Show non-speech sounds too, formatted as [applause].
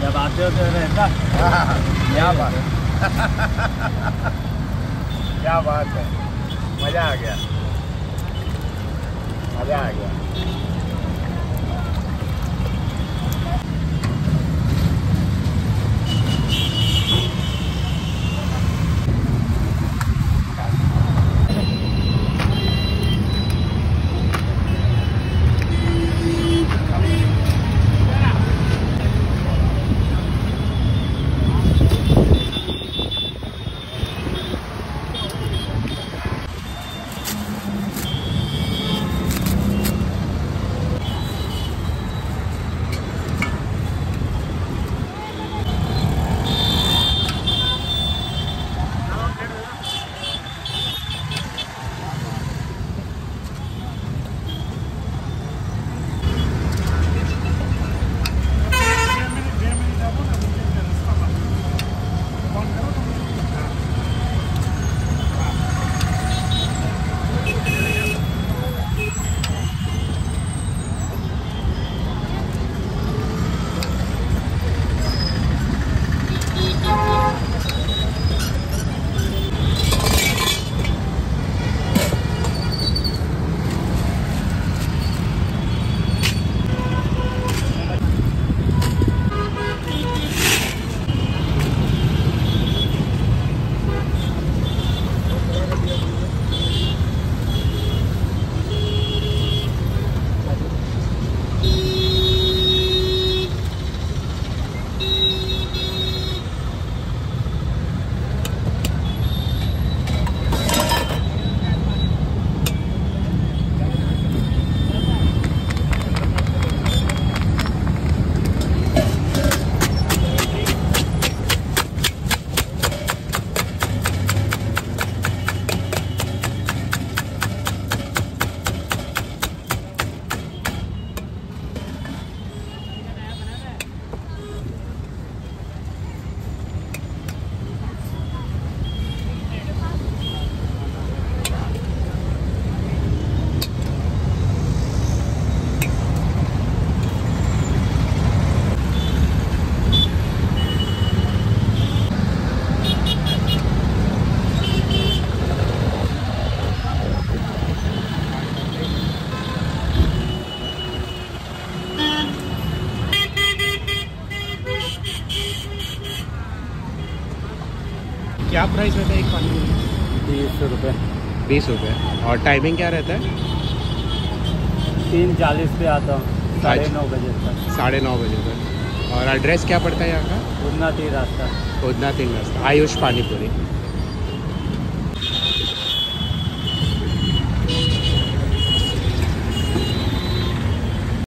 जब आते हो तो रहता हाँ, क्या बात है? [laughs] क्या बात है? मज़ा आ गया। मज़ा आ गया। क्या प्राइस रहता है एक पानी पूरी बीस रुपये बीस रुपये और टाइमिंग क्या रहता है? तीन चालीस पे आता हूँ साढ़े अच्छा। नौ बजे तक। साढ़े नौ बजे तक। और एड्रेस क्या पड़ता है यहाँ का? उदना तीन रास्ता। उदना तीन रास्ता। आयुष पानीपुरी।